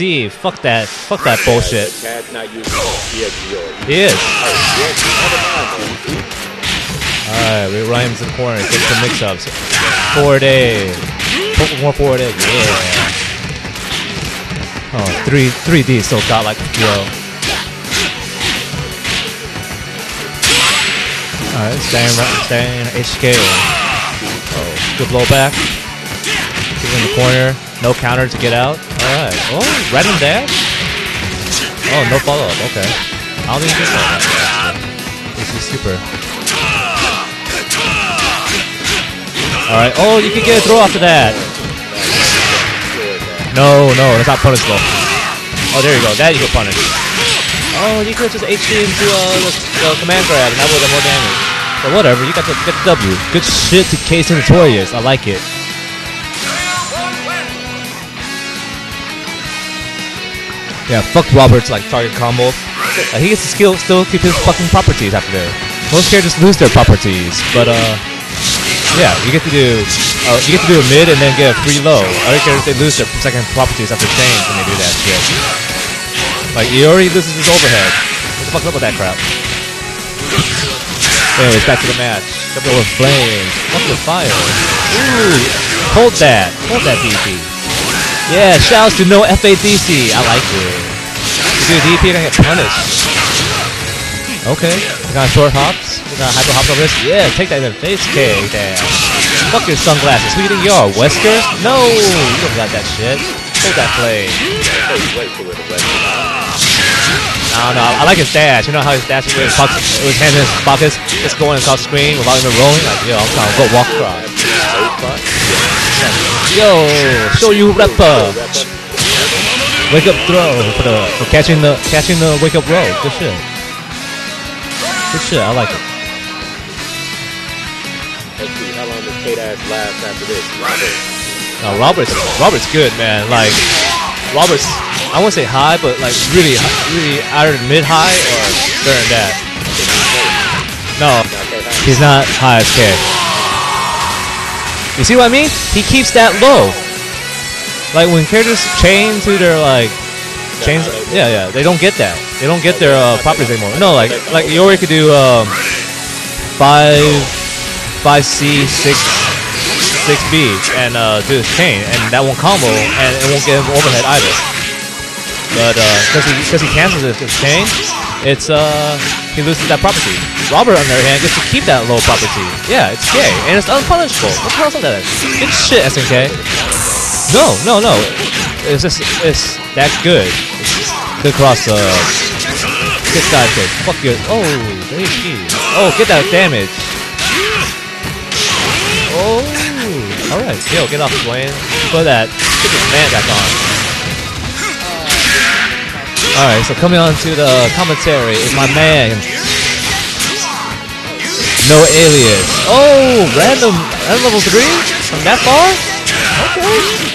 C. Fuck that. Fuck that bullshit. He is. Alright, we rhymes in the corner. Get some mix ups. Forward A. More forward A. Yeah. Oh, 3 3D still got like yo. Alright, staying staying HK. Oh, good blowback. He's in the corner. No counter to get out. Alright. Oh, random dash? Oh, no follow up. Okay. I don't that. This is super. Alright. Oh, you can get a throw after that. No, no, that's not punishable. Oh, there you go. That you can punish. Oh, you could just HD into uh, the, command grab, and that would have more damage. But whatever, you got the, get the W. Good shit to Case Notorious. I like it. Yeah, fuck Robert's like target combo. Uh, he gets to skill, still keep his fucking properties after there. Most characters lose their properties, but uh, yeah, you get to do uh, you get to do a mid and then get a free low. Other characters they lose their second properties after chains when they do that shit. Like Iori loses his overhead. What the fuck up with that crap? Anyways, back to the match. Couple with flames. Fuck with fire. Ooh, hold that. Hold that DP. Yeah, shouts to no FADC. I like it. Do DP, gonna get punished. Okay, we got short hops. We got hyper hops on this. Yeah, take that in the face kick. Damn. Fuck your sunglasses. Who you think you are, Wesker? No, you don't got that shit. Hold that play. I don't know. I like his dash. You know how his dash is with his, hands in his pockets, just going across screen without even rolling. Like, yo, I'm trying to go walk across. Yo, show you rapper. Wake up throw for the for catching the catching the wake up roll. Good shit. Good shit. I like it. Let's see, how long does K-Dash last after this? Robert. No, Robert's Robert's good, man. Like Robert's, I won't say high, but like really, really either mid high or during that. No, he's not high as K. You see what I mean? He keeps that low. Like when characters chain to their like chains, yeah, yeah, they don't get that. They don't get their uh, properties anymore. No, like like Iori could do um, five, five C, six, six B, and uh, do his chain, and that won't combo, and it won't get him overhead either. But because he because he cancels his, chain, it's uh he loses that property. Robert on the other hand gets to keep that low property. Yeah, it's gay and it's unpunishable. What the hell's that? Good shit, SNK. No, no, no. It's just it's that good. It's good cross uh good dive kick. Fuck you. Oh, there he Oh, get that damage. Oh, all right. Yo, get off Dwayne. Put that. Man back on. All right. So coming on to the commentary is my man. No alias. Oh, random. Random level three from that far. Okay.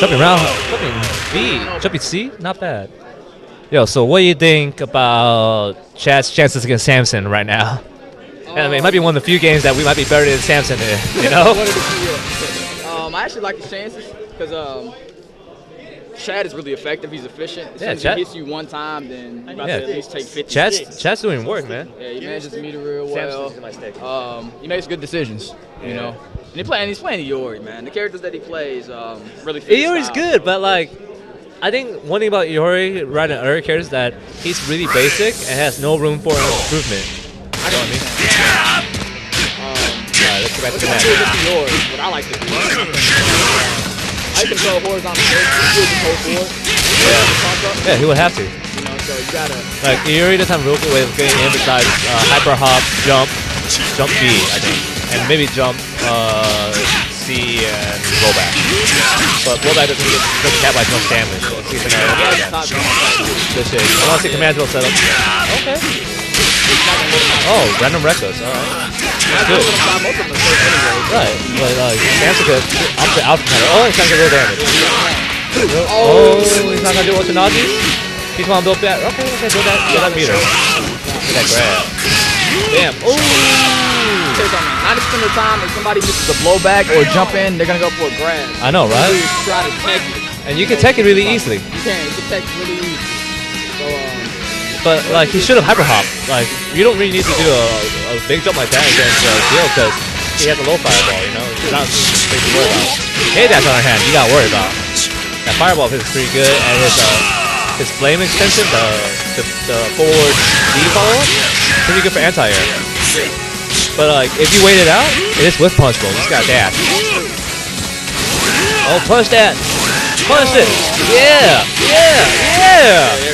Jumping around. Jumping B. Jumping C. Not bad. Yo, so what do you think about Chad's chances against Samson right now? I mean, it might be one of the few games that we might be better than Samson in, you know? Um, I actually like his chances because um, Chad is really effective. He's efficient. As Yeah, soon as Chad- he hits you one time, then you about Yeah. to at least take 50 Chad's, sticks. Chad's doing work, man. Yeah, he manages to meet it real well. using my stick. Um, he makes good decisions, you Yeah. know. And he play, and he's playing Iori, man. The characters that he plays um, really fit his Iori's style. good, but like, I think one thing about Iori rather than other characters is that he's really basic and has no room for improvement. You know what I mean? Um, Alright, let's get back to the match. do? What I like to do. I control horizontal break. He do the whole. Yeah. Yeah, he would have to. You know, so you gotta. Like, Iori doesn't have a real good way of getting in besides uh, hyper hop, jump, jump B, I think. And maybe jump uh, C and rollback. But rollback doesn't get doesn't cap like much damage. So let's see if I can top Good shit. I want to see command drill setup. Okay. Oh, random reckless. Alright. That's good. Most of them are safe anyway. Right. But uh, Samson could up the out counter. Oh, he's not gonna get real damage. Oh, he's not gonna do Otanagi? He's gonna build that. Okay, okay, build that, build that meter. Get that grab. Damn. Oh. Take on me. 90% of the time, if somebody misses a blowback or jump in, they're gonna go for a grab. I know, right? You try to tech it. And you can tech it really easily. You can. You can tech really easy. So um, But like he should have hyper hop. Like you don't really need to do a, a big jump like that against uh, Gil because he has a low fireball. You know, it's not something to worry about. Hey, that's on our hand. You got worry about. That fireball is pretty good, and his uh, his flame extension, the the, the forward D follow, pretty good for anti air. But like if you wait it out, it is with punchable. You just got dash. Oh, punch that! Punch it! Yeah! Yeah! Yeah!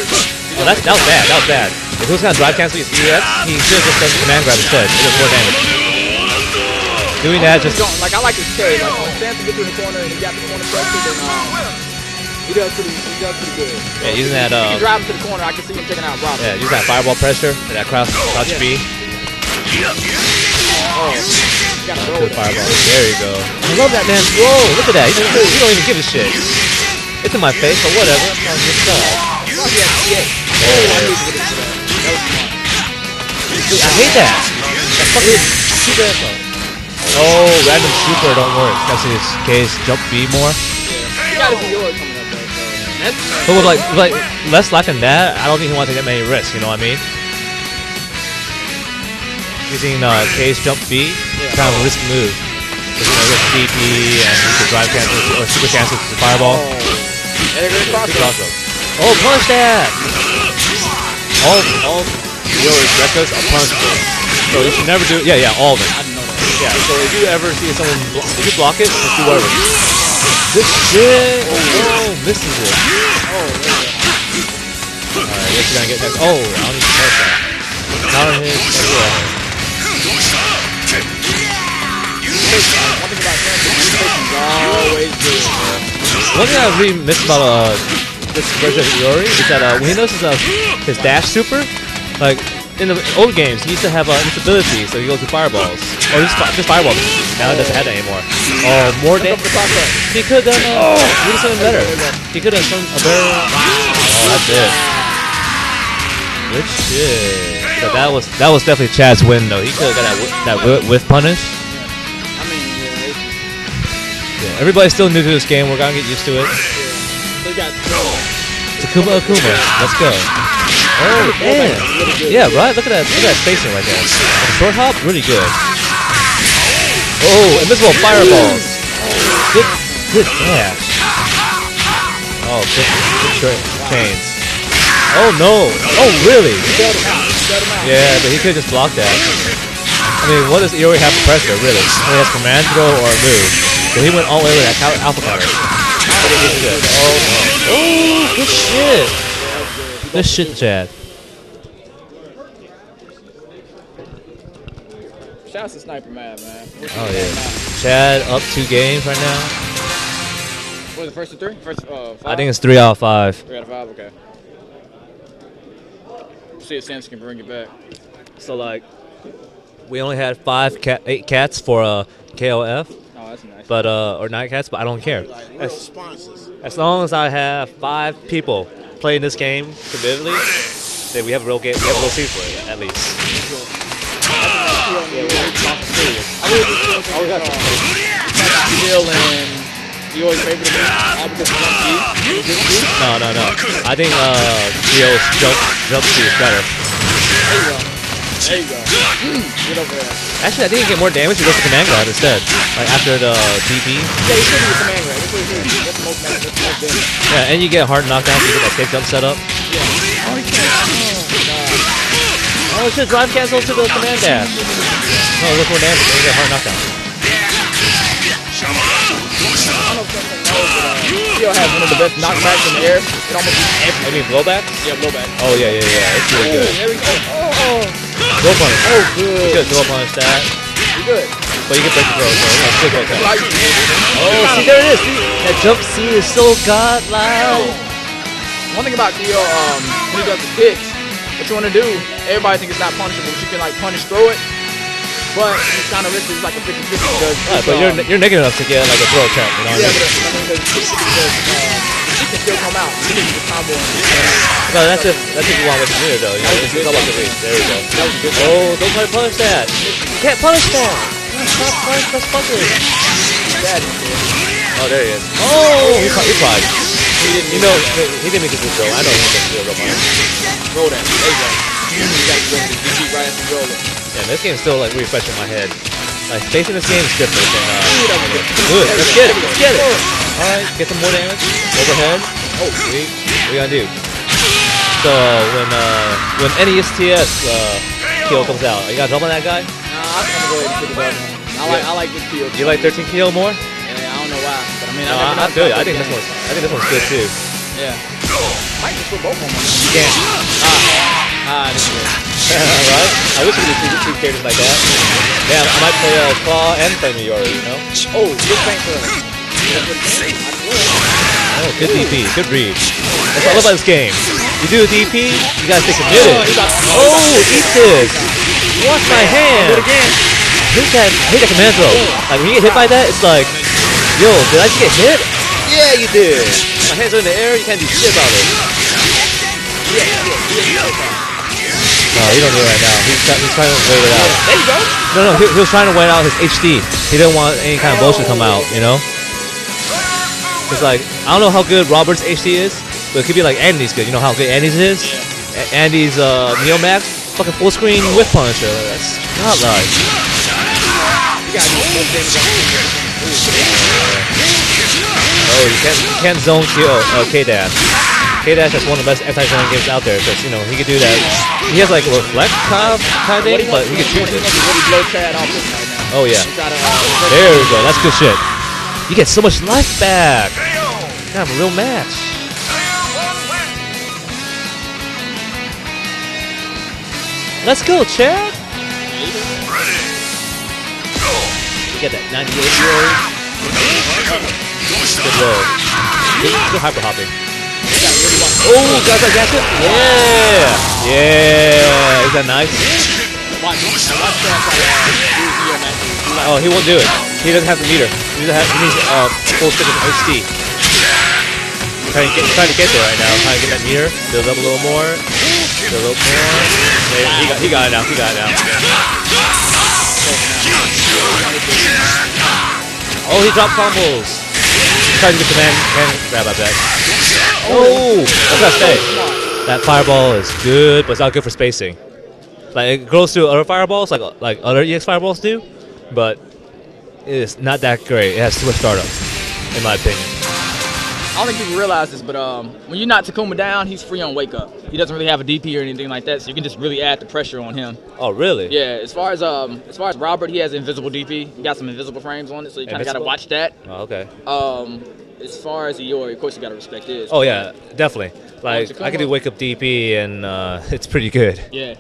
Oh, that, that was bad. That was bad. If he was gonna drive cancel his EX, he should have just done command grab instead. It does more damage. Doing that just don't, like I like his K. Like when Stanton gets in the corner and he got the corner pressure, then um, he does pretty. He does pretty good. yeah, using that uh, you drive him to the corner, I can see him taking out Robin. yeah, using that fireball pressure and that crouch crouch B Oh, roll the fireball. There you go. I love that man. Whoa, look at that. He don't, he don't even give a shit. It's in my face, but whatever. Oh, good stuff. Yeah, yeah. I knew you were gonna that. That was smart. Dude, I hate that. That fucking stupid ass. Oh, random super don't work. That's in his case. Jump B more. You gotta do yours coming up. So But with like, with like less life than that, I don't think he wants to get many risks. You know what I mean? Using uh, K's jump B, kind of a risky move. Because you know, risk DP and he could drive cancel or super cancel to the fireball. Oh. And they're gonna cross Big up. crossroad. Oh, punch that! All, all Ioris Rekkas are punchable. So you should never do. Yeah, yeah, all of them. I didn't know that. Yeah. So if you ever see someone, blo- if you block it, just do whatever. This shit. Oh no, misses it. Oh, there you go. Alright, I guess we're gonna get next. Oh, I don't need to touch that. Counter hit everywhere. One thing about Stanton, communication's always good. One thing I really miss about uh, this version of Iori is that uh, when he knows his, uh, his dash super, like in the old games, he used to have uh, invisibility, so he goes to fireballs. Or just, fi- just fireballs. Now he doesn't have that anymore. Oh, more damage. He could have done uh, he something better. He could have done a better. Oh, that's it. Good shit. But that was that was definitely Chad's win though. He could have got that that whi- whiff punish. I mean, yeah, Yeah, everybody's still new to this game. We're gonna get used to it. they got Takuma Akuma, let's go. Oh, damn. Yeah, right. Look at that. Look at that spacing right there. The short hop, really good. Oh, invisible fireballs. Good, good dash. Oh, good, good chains. Oh no. Oh really? Yeah, but he could just block that. I mean, what does Iori have for pressure, really? He has command throw or move. So he went all the way with that alpha counter. But it was good. Oh, no. oh, good shit. Good shit, Chad. Shout out to Sniper Mad, man. Oh yeah. name? Chad up two games right now. What was the first of three? First, uh, five? I think it's three out of five. three out of five. Okay. See if Samson can bring it back. So like, we only had five cat, eight cats for uh, KOF, Oh, that's nice. but uh, or nine cats, but I don't care. As, as long as I have five people playing this game competitively, then we have a real game. We have a real season for it at least. Yeah, we're serious. I really just feel like Jill and you always favorite me all because of jump G. No, no, no. I think uh, Geo's jump jump speed is better. There you go. There you go. Get over there. Actually, I think you get more damage if you go for command grab instead. Like after the DP. Yeah, you should be a command grab. That's what. That's the most that's the most damage. Yeah, and you get hard knockdown so you get that kick jump set up. Yeah. Oh, he can't. Oh, Oh, it should drive cancel to the command dash. No, look more damage and you get hard knockdown. God. I don't know if Samson knows, but uh, Jill has one of the best knockbacks in the air. It almost beats every. I mean blowback? Yeah, blowback. Oh yeah, yeah, yeah. It's really good. There we go. Oh, oh. Throw punish. Oh, good. You could throw punish that, You're good. but you can break the throw. So yeah, still go attack. Oh, see there it is. See that jump C is so godlike. One thing about Dio, um, when he does the kicks, what you want to do, everybody thinks it's not punishable. but You can like punish through it, but it's kind of risky. It's like a 50 50 because. Right, but you're um, you're negative enough to get like a throw attempt. You know what Yeah, I but mean? I mean, because he can still come out. Can just combo. and- No, that's if that's if you want with the meter though. You know, it's all about the reach. There we go. That was a good Oh, don't try to punish that. You can't punish that. Bad. Oh, there he is. Oh, cri- he cried. He didn't You know, he didn't mean to do so. I know he didn't do it, man. roll that. There you go. You got to go to the right after you roll it. Yeah, this game's still like refreshing my head. Like facing this game is different than uh, Ooh, that was good. Good. Let's get it. Let's get it. All right, get some more damage. Overhead. Oh, sweet. What you gonna do? So when uh when NESTS uh Kyo comes out, are you gonna jump on that guy? Nah, I'm gonna go ahead and put the button. I like, I like this Kyo. Do you like 13 Kyo more? Yeah, I don't know why, but I mean, No, I I, never I'm know good. I think play this one's I think this one's good too. game. Yeah. Might just put both of them on. Can't. Ah, this is good. right? I wish we could do two characters like that. Damn, I might play uh, Claw and play Miori, you know? Oh, good paint for. Oh, good DP, good read. That's all about this game. You do a DP, you gotta stay committed. Oh, Oh, eat this! Wash my hand! Do it again. Hate that, I hate that command throw. Like when you get hit by that, it's like, yo, did I just get hit? Yeah, you did. My hands are in the air, you can't do shit about it. No, he don't do it right now. He's, try- he's trying to wait it out. There you go. No, no, he, he was trying to wait out his HD. He didn't want any kind of bullshit to come out, you know? It's like, I don't know how good Robert's HD is, but it could be like Andy's good. You know how good Andy's is? A- Andy's uh, Neo Max, fucking full screen whip punisher. That's not like. You gotta do both things on Oh, you can't, you can't zone kill uh, K-Dash. K-Dash is one of the best anti-zone games out there because, you know, he could do that. He has like a reflect kind of, kind of thing, but he can choose it. Oh, yeah. There we go. That's good shit. You get so much life back. Of a real match. Let's go, Chad. Get that 98 year Good roll. Good hyper hopping. Oh, got that it? Yeah. Yeah. Is that nice? Oh, he won't do it. He doesn't have the meter. He, doesn't have, he needs uh, full stick of HD. Trying to, get, trying to get there right now. Trying to get that meter. Build up a little more. Build up more. There, he, got, he got it now. He got it now. Oh, he dropped combos. Trying to get the man, man grab, that bet. Oh, that's not stay. That fireball is good, but it's not good for spacing. Like it goes through other fireballs, like like other EX fireballs do, but it's not that great. It has too much startup, in my opinion. I don't think people realize this, but um, when you knock Takuma down, he's free on wake up. He doesn't really have a DP or anything like that, so you can just really add the pressure on him. Oh, really? Yeah, as far as um, as far as Robert, he has invisible DP. He got some invisible frames on it, so you kind of got to watch that. Oh, okay. Um, as far as Iori, of course you got to respect his. Oh yeah, definitely. Like? I can do wake up DP, and uh, it's pretty good. Yeah.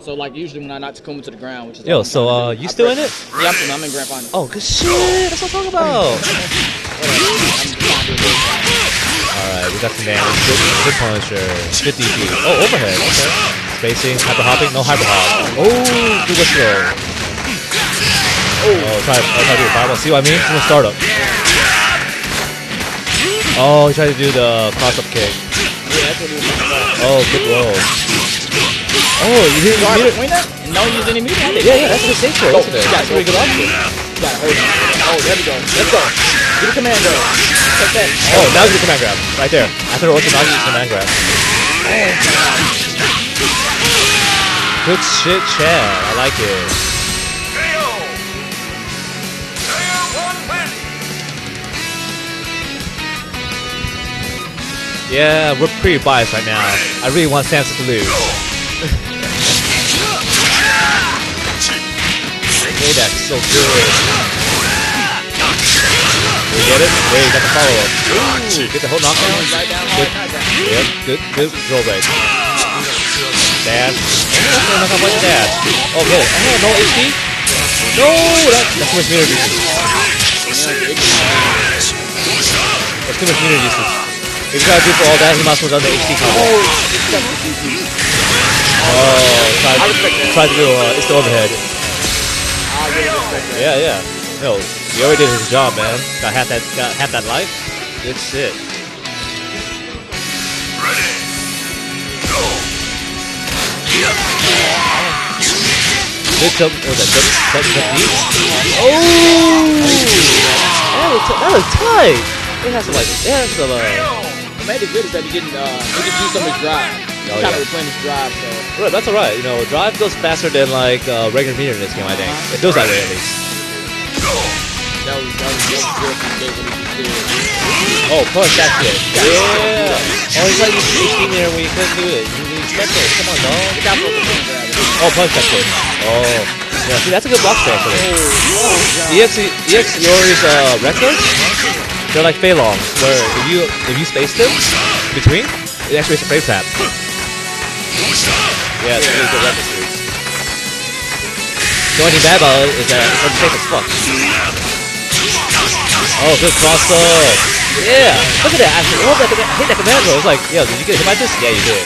So like usually when I knock Takuma to the ground, which is Yo, so uh, you I still in it? Yeah, I'm, still- I'm in grand final. Oh, good shit. That's what I'm talking about. I'm trying to do a good job. All right, we got some damage. Good, good punisher. Good DP. Oh, overhead. Okay. Spacing, hyper hopping. No hyper hop. Oh, do the slow. Oh, try, oh, try to do a fireball. See what I mean? Too much startup. Oh, he tried to do the cross up kick. Yeah, that's what he was talking about. Oh, good roll. Oh, you didn't Guard meter. between that and don't use any meter. on it. Yeah, yeah, that's a good safe throw, Go. isn't it? You That's a really good option. You gotta hold. Oh, there we go. Let's go. Do the commando. Take that. Oh, now you the command grab. Right there. After the ulti, now you use the command grab. Oh, good shit, Chad. I like it. Yeah, we're pretty biased right now. I really want Samson to lose. hey, that's so good. We get it? You got the follow up. Ooh, get the whole knockdown. Good. knock. Yep, good, good break. Dash. Oh, not how dash. Oh, get. Oh, no HP? No, that, that's too much meter. That's too much meter. If you gotta do for all that, he might as well done the HP combo. Oh, Oh, tried, I respect that. tried to do uh, it's the overhead. I really respect that. Yeah, yeah. No, he already did his job, man. Got half that, got half that life. Good shit. Good tilt. What was that? Tilt, tilt deep? Oh! That was, that was tight. It has some like, it has some, uh, It good is that he didn't, uh, he just used some of his drive. He Oh, kind yeah. of replenished drive, so. right, that's alright. You know, drive goes faster than like uh, regular meter in this game, I think. It feels that way at least. That was, that was, that good from Jay when he just did. Oh, punch that shit. Yeah. Oh, he's like you HD meter when you couldn't do it. You expect it. Come on, dog. Look out for the point grab. Oh, punch that shit. Oh. Yeah, see, that's a good block for it. Oh, EX, EX Iori's uh, Rekka, they're like Fei Longs, where if you if you space them between, it actually makes a frame trap. Yeah, it's really good series. The only thing bad about it is that it's unsafe as fuck. Oh, good cross up. Yeah, look at that. I love that. I hate that command bro. It's like, yo, did you get hit by this? Yeah, you did.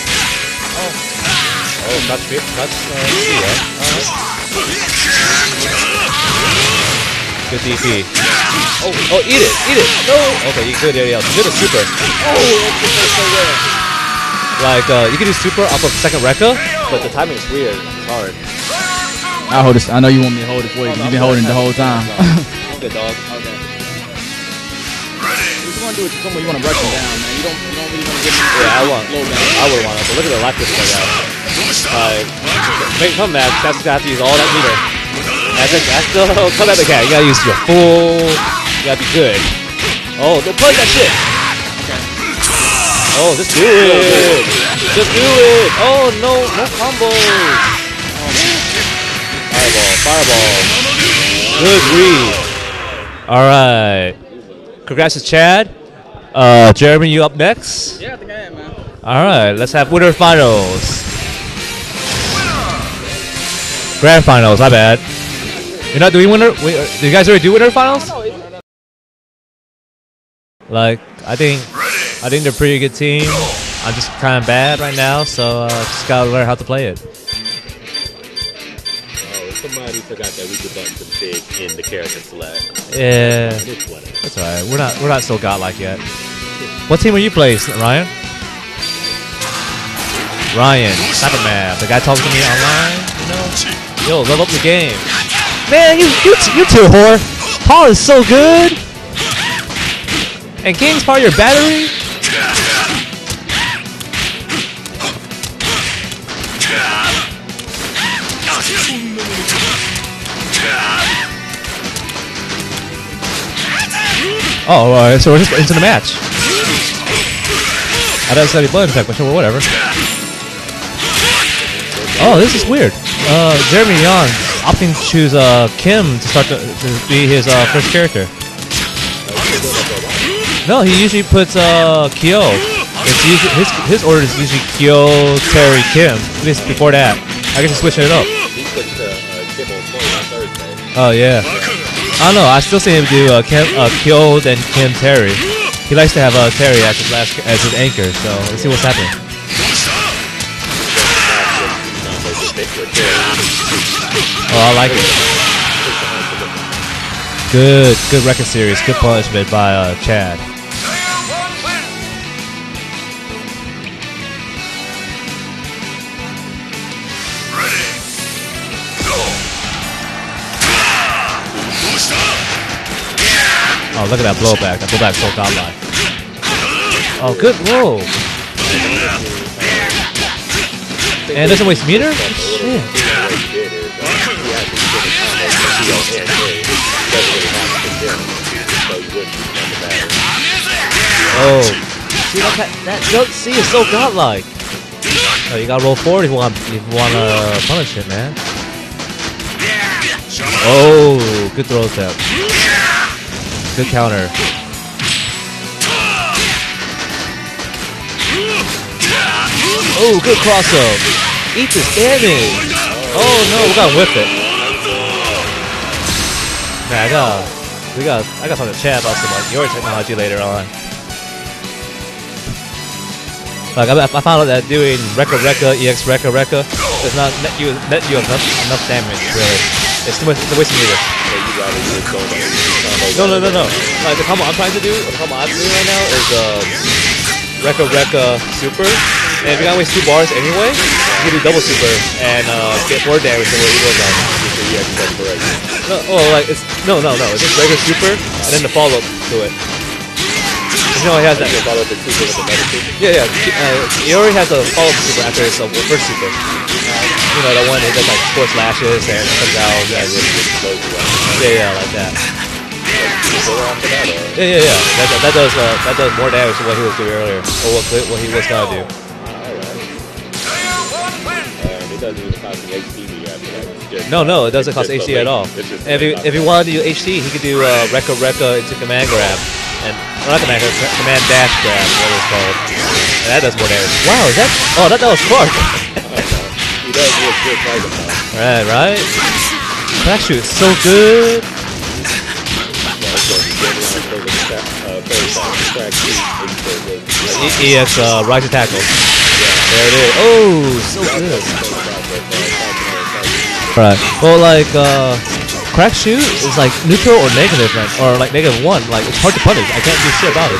Oh, oh, touch, touch, uh, yeah. Alright. Good DP. Oh, oh, eat it, eat it. No. Okay, you could, yeah, yeah. Good super. Oh, that's the first so well. Like, uh, you can do super off of second Rekka, but the timing is weird. It's hard. I hold this. I know you want me to hold it for you. Oh, no, You've been holding it the whole time. I'm good, dog. Okay. What you want to do is somewhere you want to rush him down, man. You don't, you don't really want to get him Yeah, I want. low down. I would want to, but look at the life this play out. Like, make come back. That's gonna have to use all that meter. That's, it, that's the come back cat. You gotta use your full. You gotta be good. Oh, don't plug that shit. Oh, just do it. Just do it. Oh no, no combos. Fireball, fireball. Good read. All right. Congrats to Chad. Uh, Jeremy, you up next? Yeah, I think I am, man. All right, let's have winter finals. Grand finals. My bad. You're not doing winter. Wait, uh, did you guys already do winter finals? Like, I think, I think they're a pretty good team. I'm just kind of bad right now, so uh, just gotta learn how to play it. Oh, somebody forgot that we could button some big in the character select. Yeah, that's alright. We're not, we're not so godlike yet. What team are you playing, Ryan? Ryan, Sniper Man, the guy talking to me online. You know, yo, level up the game. Man, you, you, you too, whore. Paul is so good. And game's part your battery. Oh, alright, so we're just into the match. I don't study blood effect, but whatever. Oh, this is weird. Uh, Jeremy Yon opting to choose uh, Kim to start to, to be his uh, first character. No, he usually puts uh, Kyo. Usually, his his order is usually Kyo, Terry, Kim. At least before that, I guess he's switching it up. Oh yeah. I don't know. I still see him do uh, Kim, uh, Kyo Kim Terry. He likes to have uh, Terry as his last as his anchor. So let's see what's happening. Oh, I like it. Good, good record series. Good punishment by uh, Chad. Oh, look at that blowback. That blowback so godlike. Oh, good roll. And doesn't waste meter? Shit. Oh. See, that, that, that see, is so godlike. Oh, you gotta roll forward if you want, if you want to punish it, man. Oh, good throw step. Good counter. Oh, good cross up. Eat this damage. Oh no, we gotta whip it. Man, I got, we got, I got something to chat about some like your technology later on. Like I, I found out that doing Rekka Rekka EX Rekka Rekka does not net you net you enough enough damage really. It's too much. It's a waste of meter. No, no, no, no. Like the combo I'm trying to do, the combo I'm doing right now is uh, Rekka Rekka Super, And if you gotta waste two bars anyway, you can do double super and uh, get more damage than what Evo does. No, oh, like it's no, no, no. It's just regular super and then the follow up to it. The super with another super. Yeah, yeah. he- Uh, he already has a follow up super after his uh, first super. You know, the one that does like four slashes and comes out. Yeah, Really just blows you up. yeah, like that. Go after that, or Yeah, yeah, yeah. That, that, that does uh, that does more damage than what he was doing earlier, or what what he was gonna do. and it doesn't even cost me HD when you after that. It's just, No, no, it doesn't cost HD at all. link. It's just And if he, if he on wanted to do HD, he could do uh, Rekka Rekka into command grab, and well, not command command dash grab, what it's called. And that does more damage. Wow, is that? Oh, that that was Clark. He does look good fighting though. right, right. Crack shoot is so good. Yeah, it's going to be good around over the tra- uh, third side. Track two, it's so good. EX Rising Tackle. There it is. Oh, so good. Right. Well, like, uh, crack shoot is like neutral or negative, man, or like negative one. Like, it's hard to punish. I can't do shit about it.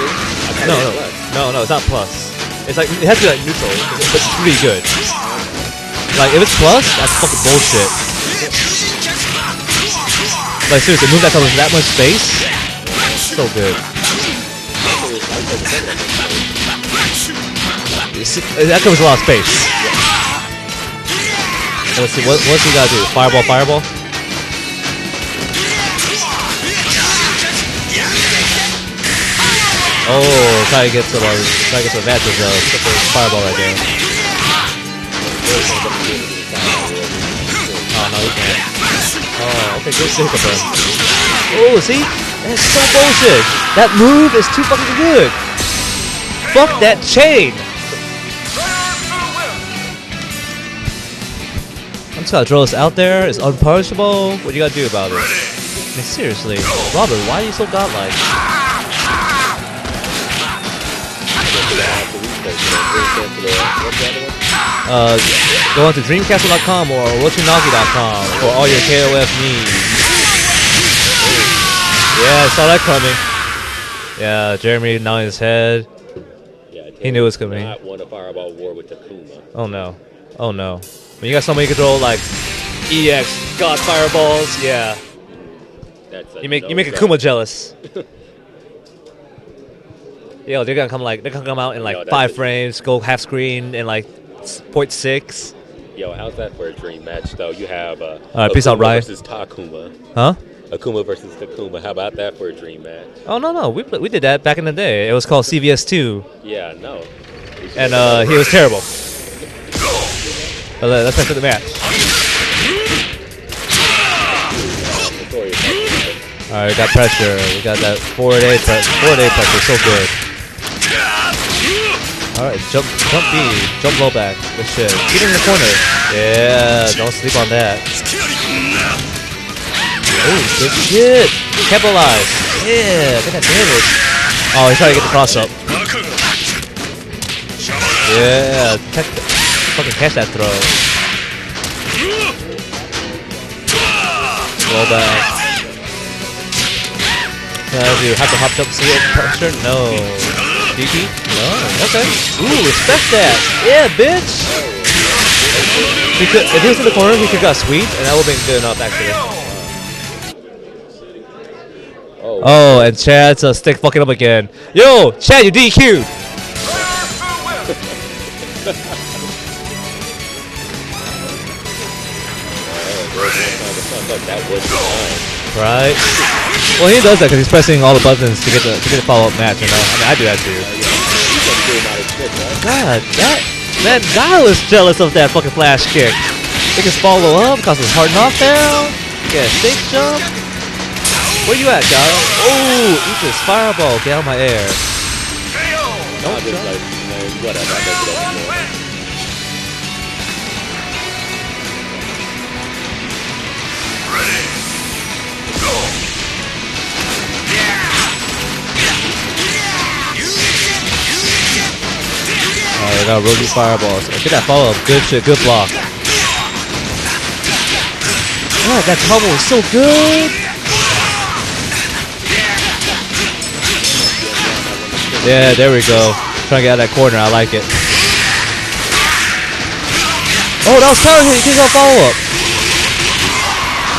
No, no, no, no, it's not plus. It's like, it has to be like neutral, but it's pretty good. Like, if it's plus, that's fucking bullshit. Like, seriously, move that covers that much space. So good. That covers a lot of space. Let's see, what, what's he gotta do? Fireball, fireball? Oh, try to get some, uh, try to get some advantage of triple fireball right there. Oh, no, he can't. Oh, okay, good of him. Oh, see? That's so bullshit. That move is too fucking good. Fuck that chain. I'm just gonna throw this out there. It's unpunishable. What you gotta do about it? I mean, seriously, Robert, why are you so godlike? Uh, go on to Dreamcancel.com or Orochinagi.com for all your KOF needs. Yeah, I saw that coming. Yeah, Jeremy nodding his head. Yeah, He knew it was coming. Not won a fireball war with Takuma. Oh no. Oh no. When you got somebody you control like EX, God Fireballs, yeah. That's You make you make. Akuma jealous. Yo, they're gonna come like they're gonna come out in like Yo, five frames, go half screen in like s- 0.6. Yo, how's that for a dream match though? You have uh, Alright, peace out, Ryan. versus Takuma. Huh? Akuma versus Takuma. How about that for a dream match? Oh no no, we pl- we did that back in the day. It was called CVS2, Yeah, no. And uh, he was terrible. But let- let's back to the match. that. Notorious Takuma. All right, we got pressure. We got that four day pre- four day pressure. So good. All right, jump jump B, jump low back. Good shit. Get in the corner. Yeah, don't sleep on that. Oh, good shit. Capitalize. Yeah, get that damage. Oh, he's trying to get the cross up. Yeah, tech, fucking catch that throw. Low back. Can I do have to hop jump seal pressure? No. DP? No. Okay. Ooh, respect that. Yeah, bitch. He could, if he was in the corner, he could got sweep, and that would have been good enough actually. Oh, Oh, and Chad's uh, stick fucking up again. Yo, Chad, you DQ'd. That was the time. Right. Well, he does that because he's pressing all the buttons to get the to get the follow up match. You know, I mean, I do that too. He's gonna do him out of shit, right? God, that man, Guile is jealous of that fucking flash kick. It can follow up, cause it's hard knockdown. Yeah, stick jump. Where you at, Guile? Oh, eat this fireball. Get out of my air. I'm just Oh, Alright, I got Rogi fireballs. Get that follow up. Good shit. Good block. God, that combo is so good. Yeah, there we go. Trying to get out of that corner. I like it. Oh, that was counter hit. He got follow up.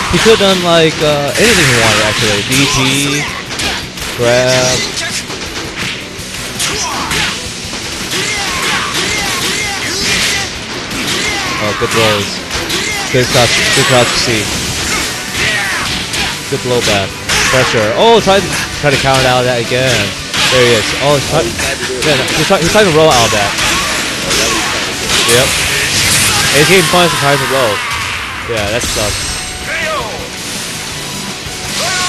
He could have done like uh, anything he wanted actually. DT, grab. Oh, good rolls. Good crouch. Good crouch C. Good blowback. Pressure. Oh, try to try to counter out of that again. There he is. Oh, he's trying. Yeah, no, he's, try, he's trying to roll out that. Yep. And he's getting punished and trying to roll. Yeah, that sucks.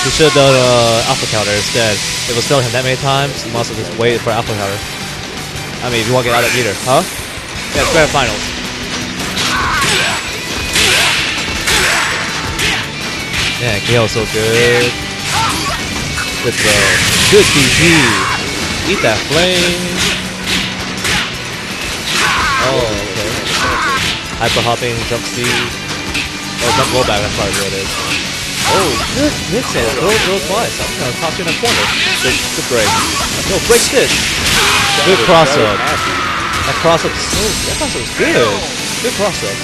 He should have done uh, alpha counter instead. It was still him that many times, he must have just waited for alpha counter. I mean, if you want to get out of meter, huh? Yeah, it's grand finals. Yeah, KO so good. Good throw. Good DP. Eat that flame. Oh, okay. Hyper hopping, jump speed. Oh, jump rollback, that's probably what it is. Oh, good hit set. Throw, throw twice. I'm gonna pop you in the corner. Good, good break. No, break this. Good cross up. That cross up is so, that cross up is good. Good cross up.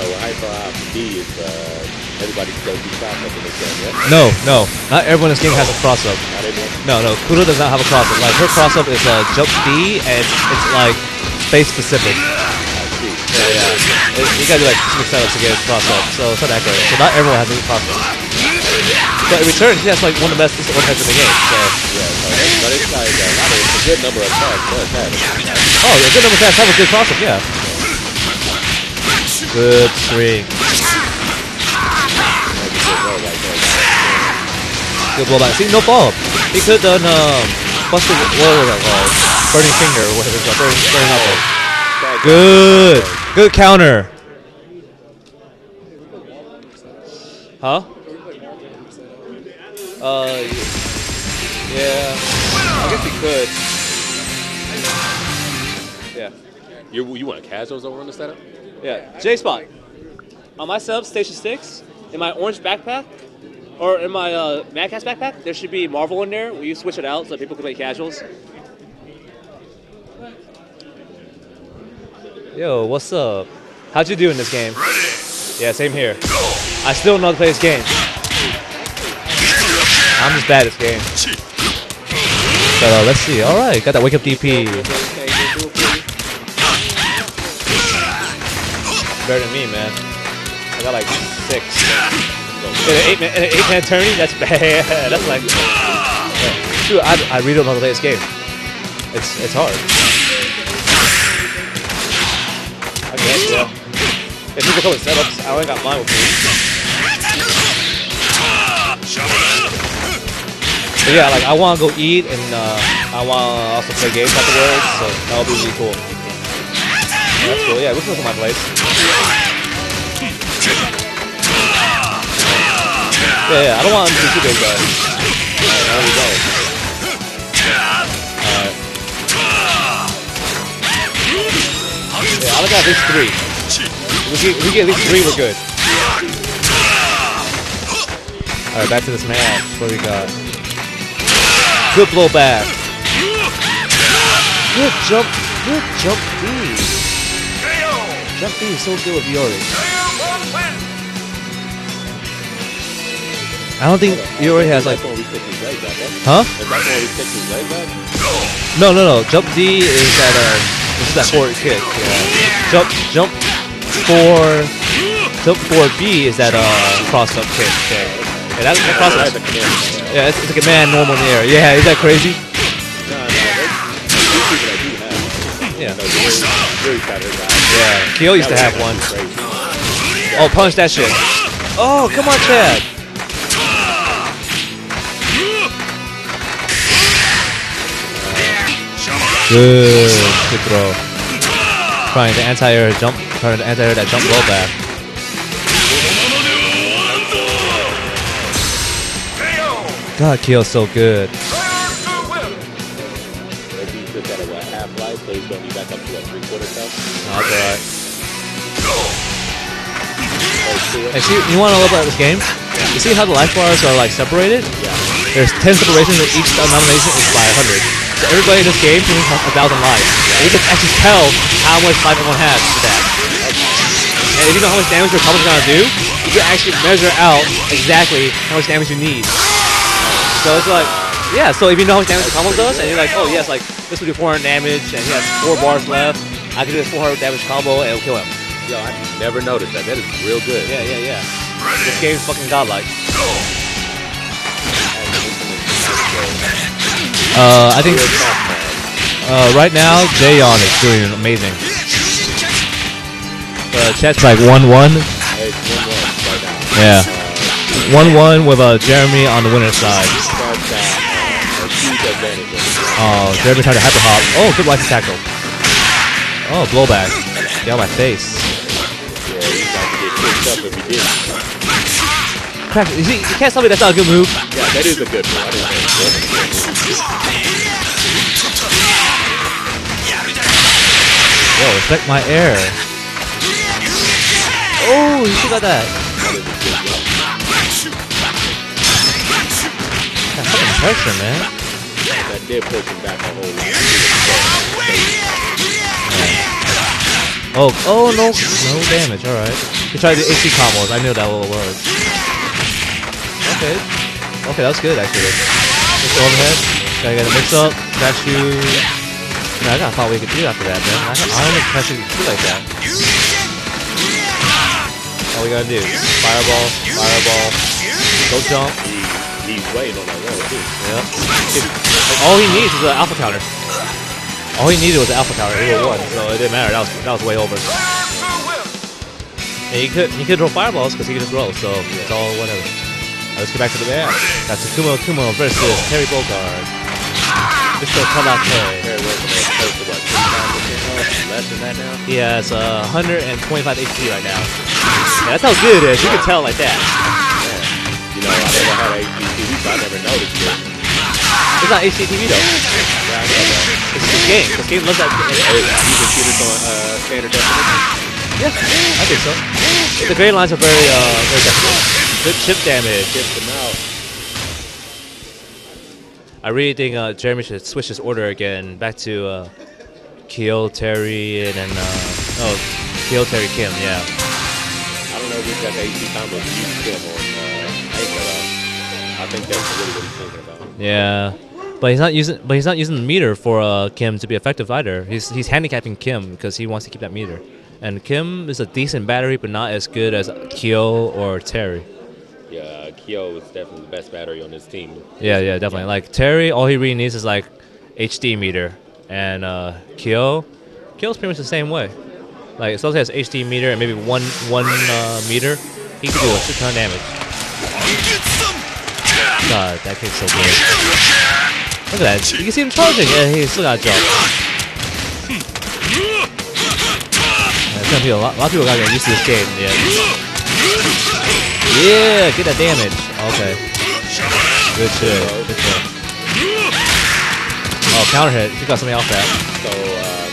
So Hyper Hop D is uh, everybody can go through cross up in this game, yeah? No, no. Not everyone in this game has a cross up. Not everyone. No, no. Kudo does not have a cross up. Like her cross up is a jump D and it's like space specific. See. Yeah. It, you gotta do like specific setups to get a cross up. So it's not accurate. So not everyone has a cross up. But in return, she has like one of the best instant one types in the game. So Yeah, but it's like uh, not a, it's a good number of attacks. No attacks. oh, yeah, good number of attacks have a good cross up. Yeah. Good swing. Good blowback. See, no follow up. He could have done um, busted. What was that called? Burning finger or whatever it's called. Burning, burning knuckle. Good. Good counter. Huh? Uh, yeah. I guess we could. Yeah. You you want casuals over on the setup? Yeah. J spot. On my sub, station six, in my orange backpack, or in my uh, Mad Catz backpack, there should be Marvel in there. Will you switch it out so people can play casuals? Yo, what's up? How'd you do in this game? Yeah, same here. I still know how to play this game. I'm just bad at this game. But uh, let's see. All right, got that wake up DP. Better than me, man. I got like six. In an eight man, an eight man tourney, that's bad. That's like, yeah. dude, I, I really don't know how to play this game. It's it's hard. Yeah. If you go with setups, I only got mine with me. But yeah, like I want to go eat and uh, I want to also play games afterwards, so that'll be really cool. That's cool. Yeah, we can look at my place. Yeah, yeah, I don't want him to be too big, but Alright, there we go. I look at at least three. If we get, if we get at least three, we're good. Alright, back to this match. What do we got? Good blowback. Good jump. Good jump D. Jump D is so good with Iori. I don't think Iori has like. That's when we stick his leg back, right? Huh? Is that when we stick his leg back? No, no, no. Jump D is that uh, this is that forward kick. Yeah. Jump, jump four, jump four B is that uh cross up kick. Okay. Yeah, that's the cross up. Yeah, it's, it's like a man normal in the air. Yeah, is that crazy? No, no, that's two people that do have. Yeah. No, Yuri, Yuri got her guy. Yeah. Kyo used to have one. Oh, punch that shit. Oh, come on, Chad. Good, good throw. Trying to anti-air jump, trying to anti-air that jump roll back. God, Kyo's so good. And see, you want to know about this game? You see how the life bars are like separated? Yeah. There's 10 separations and each nomination is by 100. So everybody in this game has a thousand lives. And you can actually tell how much life everyone has with that. And if you know how much damage your combo's gonna do, you can actually measure out exactly how much damage you need. So it's like, yeah, so if you know how much damage the combo does, and you're like, oh yes, like this will do 400 damage, and he has 4 bars left, I can do this 400 damage combo, and it'll kill him. Yo, I never noticed that. That is real good. Yeah, yeah, yeah. This game's fucking godlike. Uh, I think uh, right now Jayon is doing amazing. The chat's like one one. Yeah, Uh, one one with uh, Jeremy on the winner's side. uh, Oh, Jeremy tried to hyper hop. Oh, good life tackle. Oh, blowback. Get my face. Up if he. Crap, you, can't tell me that's not a good move. Yeah, that is a good one. Yo, respect my air. Oh, you still got that. That is a good one. That fucking pressure, man. That did push him back a whole lot. Oh, oh no, no damage. All right. You tried the AC combos. I knew that will work. Okay, okay, that was good actually. The overhead. Gotta a mix up. Crash you. Man, I gotta thought we could do after that, man. I, I don't think do like that. All we gotta do: fireball, fireball, go jump. He, he's waiting on that roll, too. Like, all he needs is an alpha counter. All he needed was an alpha counter. He won, so it didn't matter. That was that was way over. And he could he could throw fireballs because he could just roll, so it's all whatever. Let's get back to the match. That's Kumo Kumo versus Terry Bogard. Mr. Kalate. Very well, man. Close to what, 25% health? Less than that now? He has uh, 125 HP right now. Yeah, that's how good it is. You can tell like that. You know, I never had a HDTV, so I never noticed it. It's not HDTV though. Yeah, I know that. It's this game. This game looks like. Hey, you can this on uh, standard definition. Yeah, I think so. The gray lines are very uh very definite. Good chip damage. Tips them out. I really think uh, Jeremy should switch his order again back to uh, Kyo, Terry, and then uh, oh, Kyo, Terry, Kim. Yeah. I don't know if he's got the AC combo to use Kim on uh, Anchor, though. I think that's really what he's thinking about. Yeah. But he's not using. But he's not using the meter for uh, Kim to be effective either. He's he's handicapping Kim because he wants to keep that meter. And Kim is a decent battery, but not as good as Kyo or Terry. Yeah, Kyo is definitely the best battery on this team. Yeah, yeah, definitely. Like Terry, all he really needs is like HD meter, and uh, Kyo, Kyo's pretty much the same way. Like as long as he has HD meter and maybe one one uh, meter, he can do a shit ton of damage. God, that kick's so good. Look at that. You can see him charging, and he still got. Yeah, it's gonna be a lot, a lot of people gotta get used to this game. Yeah. Yeah, get that damage. Okay. Good shit. Good shit. Oh, counter hit. He got something off that. So, um,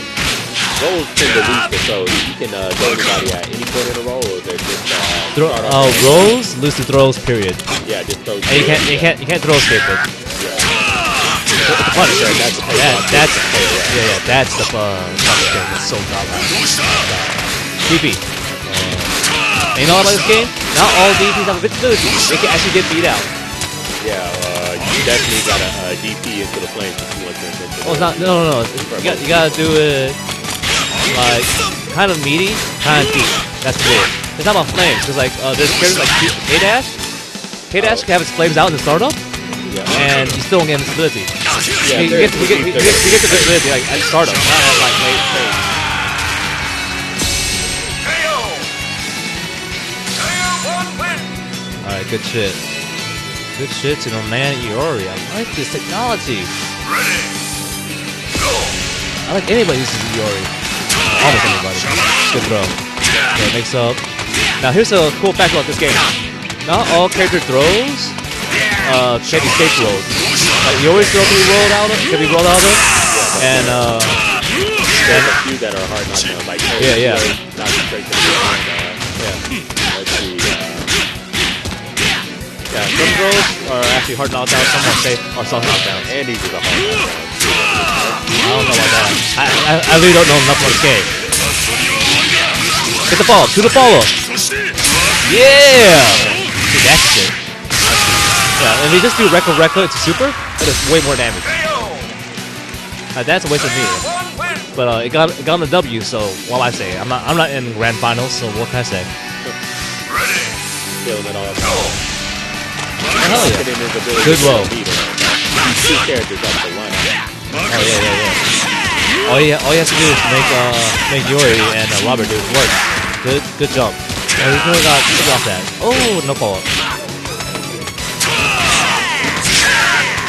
rolls tend to lose the so you can uh, throw anybody at any point in a roll, or they're just uh, Throw, oh, with- rolls, lose to throws, period. Yeah, just throw. And you can't, you can't, you can't throw escape it. Yeah, that's That, that's, Yeah, yeah. yeah, yeah, that's the uh, Punisher. It's so godlike. DP. And you know what about this game? Not all DPs have invincibility. They can actually get beat out. Yeah, uh, you definitely got to uh, DP into the flames if you want to. Oh, it's not. No, no, no. You got, you gotta do it like kind of meaty, kind of deep. That's it. It's not about flames, because like uh, there's characters like K Dash. K Dash can have its flames out in the startup, Yeah, and you still don't get invincibility. yeah, you, get, you, get, you, get, you get the invincibility like at startup, not at like good shit. Good shit to the man Iori. I like this technology. Ready. Go. I like anybody who uses Iori. Almost anybody. Good throw. Okay, mix up. Now here's a cool fact about this game. Not all character throws uh, can be safe rolls. Like Iori's throw can be rolled out of, can be rolled out of, and uh, There's a few that are hard not to like. Yeah, yeah. Not straight to the. Uh, yeah, yeah. Some throws are actually hard knockdowns. Some are safe, or soft knockdowns. Andy's is a hard knockdown. I don't know about that. I, I, I really don't know enough about this game. Get the follow up. Do the follow. Yeah! Dude, that shit. Yeah, if you just do Rekka Rekka into super, it does way more damage. Uh, that's a waste of me. But uh, it got it got on the W, so what I say? I'm not I'm not in grand finals, so what can I say? Killing it all. Hell yeah. Confident in his ability Good roll. beat him. These two characters up to one. Oh yeah, yeah, yeah. All you all you have to do is make uh make Iori and uh, Robert do his work. Good good job. Oh, he's really got off that. Oh no follow up.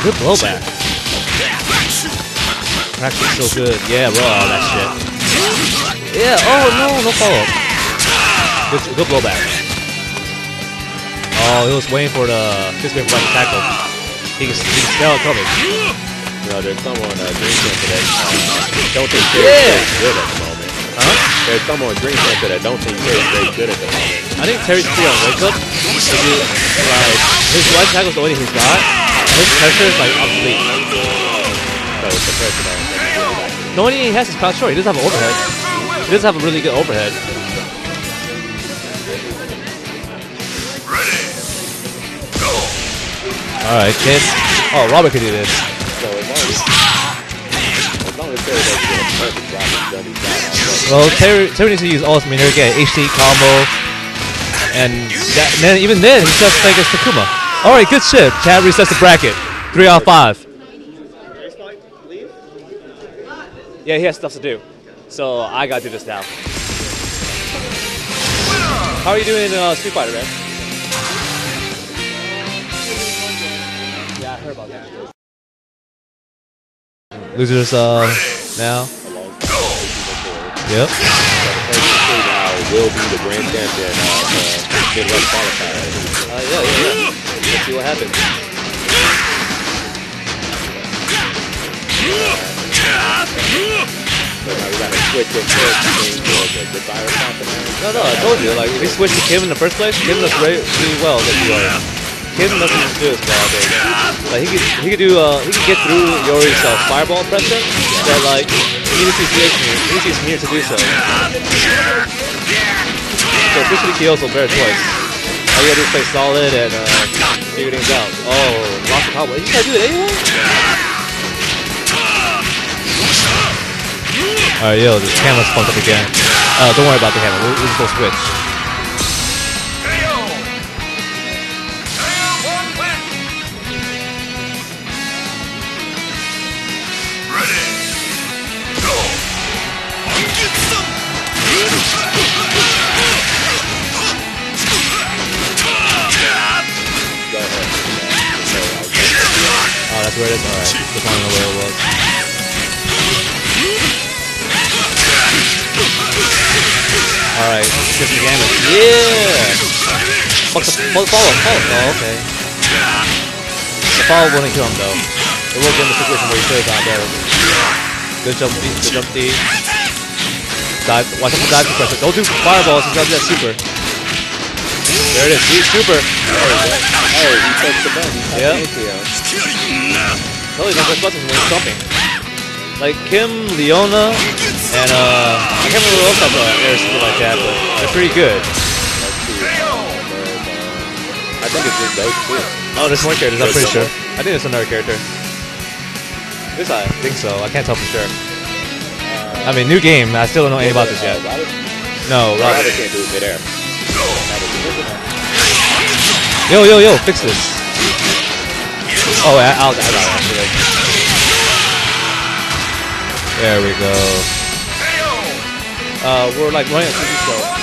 Good blowback. Practice so good. Yeah, roll all that shit. Yeah. Oh no, no follow up. Good good blowback. Oh, he was waiting for the for the tackle. He can, he can smell it coming. Know, there's someone uh, Dreamcancel that uh, don't think Terry's Yeah. very good at the moment. Huh? There's someone Dreamcancel that don't think Terry's very good at the moment. I think Terry's pretty on wake up. You, like, his right tackle's the only thing he's got. His pressure is like obsolete. So it's the person that that really like The only thing he has is Crack Shoot. He doesn't have an overhead. He doesn't have a really good overhead. Alright, kid. Oh, Robert could do this. Well, Terry, Terry needs to use all his meter, an HD combo. And that, then even then, he's just like it's Takuma. Alright, good shit. Chad resets the bracket. Three out of five. Yeah, he has stuff to do. So I gotta do this now. How are you doing in uh, Street Fighter, man? Heard about that. Losers, uh, now. Yep. So the person who now will be the grand champion of uh, Midwest qualifier. Uh, yeah, yeah, yeah. Let's see what happens. So now we gotta switch it to the, the. No, no, I told you. Like, if he switched to Kim in the first place, Kim does really, really well against Iori. Kim doesn't do as well, dude. Like, he could, he could do, uh, he could get through Iori's uh, fireball pressure, but like, he needs to use Mirror, he needs to Mirror to do so. So officially Kyo's a better choice. All you gotta do is play solid and uh, figure things out. Oh, lost the combo. You gotta do it anyway? Alright, yo, this camera's fucked up again. Uh, don't worry about the camera. We'll, we'll just switch. Yeah! Fuck the follow, follow, follow. Oh, okay. The follow wouldn't kill him though. It will get him in a situation where he could have gone there. Good jump D, good jump D. Dive, watch out for dive pressure. Don't do fireballs, he's do that super. There it is, see, super. oh, he touched the button. He Yeah. tapped into him. Totally no first buttons when he's stomping. Like Kim, Leona, and uh, I can't remember what else has uh, air something like that, but they're pretty good. I think it's just those two. Oh, there's more characters. I'm pretty sure. I think there's another character. This I think so. I can't tell for sure. I mean, new game. I still don't know anything about this yet. Uh, Robert, No, Robert Robert. can't do it midair. Yo, yo, yo, fix this. Oh, I, I'll, I got it actually. There we go. Uh, we're like running a TV show.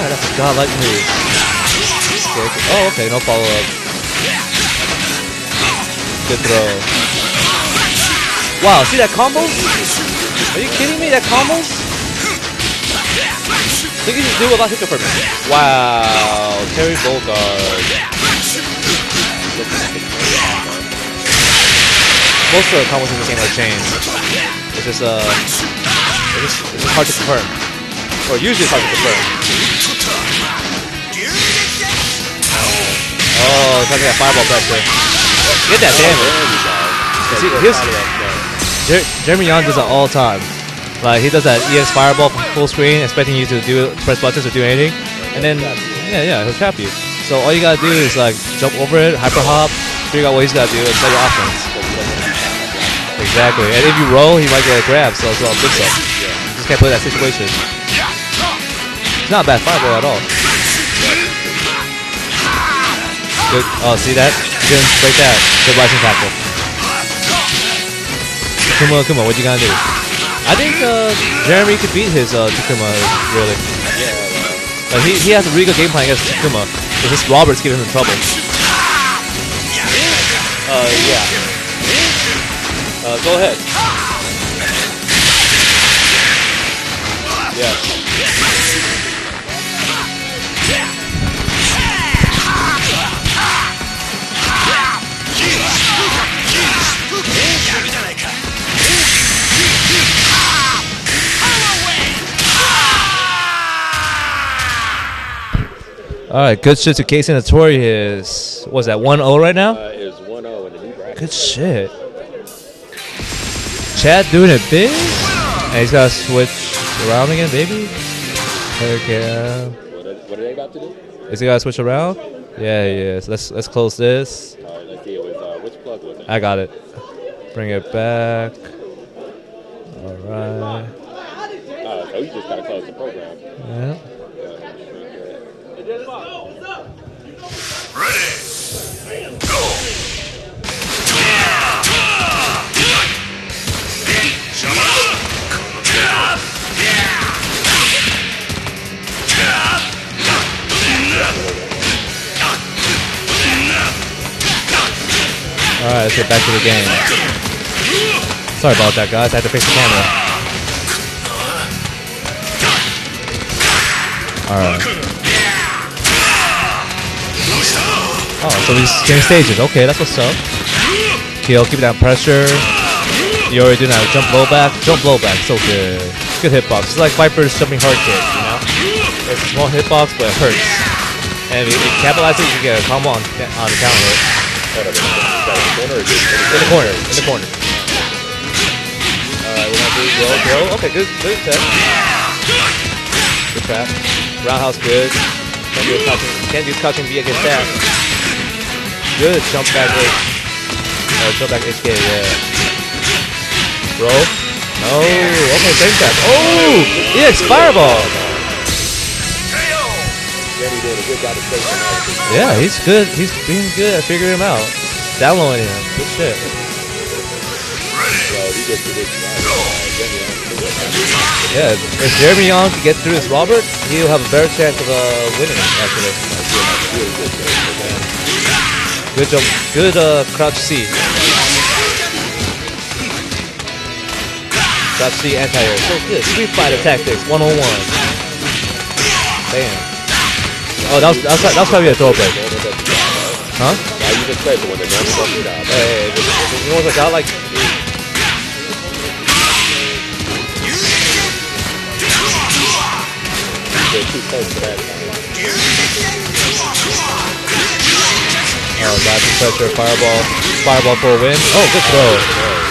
Yeah, that's a godlike move. Oh, okay, no follow up. Good throw. Wow, see that combo? Are you kidding me? That combo? Look at you do without hitting for me. Wow, Terry Bogard. Most of the combos in the game are changed. It's just uh, it's just, it's just hard to confirm. Or usually it's hard to confirm. Oh, like that fireball pressure. Get that damage. There. See, there. Jeremy Young does that all the time. Like he does that EX fireball from full screen, expecting you to do press buttons or do anything, and then yeah, yeah, he'll trap you. So all you gotta do is like jump over it, hyper hop, figure out what he's gotta do, and set your offense. Exactly. And if you roll, he might get a grab, so it's all mix up. Just can't play that situation. It's not a bad fireball at all. Good. Oh, see that? You didn't break that. Good rising tackle. Kuma, Kuma, what you gonna do? I think uh, Jeremy could beat his uh, Takuma, really. Yeah, Like he, he has a really good game plan against Takuma. It's just Robert's giving him trouble. Uh, yeah. Uh, go ahead. Yeah. All right, good shit to KC Notorious. What's that, 1-0 right now? uh, is 1-0 in the new bracket. Good shit. Chad doing it big. And he's got to switch around again, baby. Okay. What are, what are they about to do? Is he got to switch around? Yeah, he is. Let's let's close this. All right, let's. It was uh, which plug was it? I got it. Bring it back. All right. Uh, so you just gotta close the program. Yeah. All right, let's get back to the game. Sorry about that, guys. I had to fix the camera. All right. Oh, so he's getting stages. Okay, that's what's up. Kill, keep that pressure. You already doing that jump blow back. Jump blow back, so good. Good hitbox. It's like Viper's jumping hard kick, you know? It's a small hitbox, but it hurts. And if you, if you capitalize it, you can get a combo on, on the counter hit. Hold up, is that in the corner or is it- In the corner, in the corner. Alright, we're gonna do blow, blow. Okay, good, good test. Good trap. Roundhouse good. Can't do a crouching, can't do crouching B against that. Good jump back H. Oh, uh, jump back HK, yeah. Roll. No, oh, okay, same trap. Oh, EX Fireball. Danny doing a good job of saving out. Yeah, he's good. He's being good at figuring him out. Downloading him. Good shit. So he gets to this guy. Uh, Yeah, if Jeremy Young can get through this Robert, he'll have a better chance of uh, winning, actually. Good jump. Good uh, crouch C. Crouch C anti-air. So good. Street Fighter Tactics 101. Damn. Oh, that's was, that was, probably a throwback. Huh? You just said the one that normally does it out. Hey, you know like? Like, They're too close to that. oh, that's pressure. Fireball. Fireball for a win. Oh, good throw.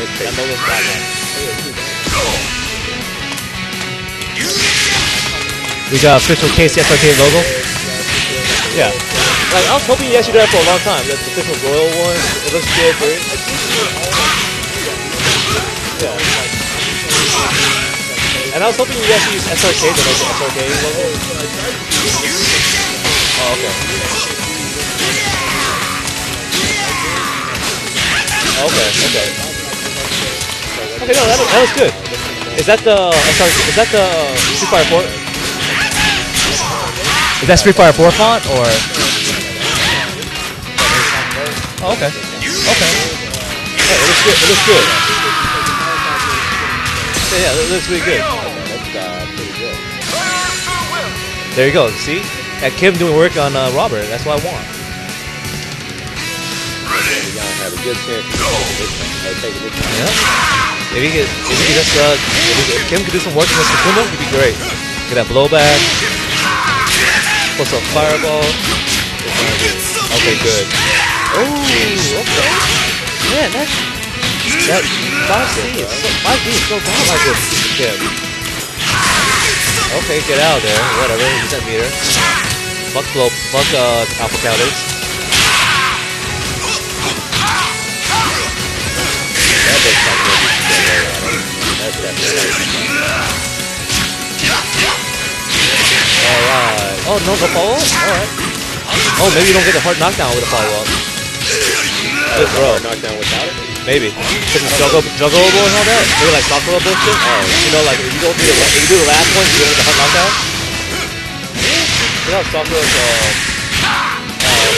Know this godlike. We got official KCSRK logo. Yeah. Like I was hoping you actually did that for a long time. That's the official royal one. It looks good? Yeah. And I was hoping you actually use SRK to make the SRK logo. Oh, okay. Okay, okay. Okay, no, that was, that was good. Is that the SRK? Is that the Street Fighter 4? Is that Street Fighter 4 font or? Oh, okay. Okay. Hey, it looks good. It looks good. Yeah, yeah, it looks really good. That's uh, pretty good. There you go. See, and Kim doing work on uh, Robert. That's what I want. and Young have a good chance this this. Yeah. If he could, if he could just, uh, if, he, if Kim could do some work in this Takuma, he'd be great. Get that blowback. Plus a fireball. Okay, good. Oh, okay. Man, that that 5C is so, 5D is so bad like with Kim. Okay, get out of there. Whatever, use that meter. Fuck flow, fuck uh, alpha counters. That's Alright. Oh, no, the follow up? Alright. Oh, maybe you don't get the hard knockdown with a follow up. Good throw. knockdown without it. Maybe. Because it's juggle, juggleable and all that. Maybe like Sakura bullshit. Oh, you know, like if you go through the, if you do the last one, you don't get the hard knockdown. You know Sakura's uh, uh,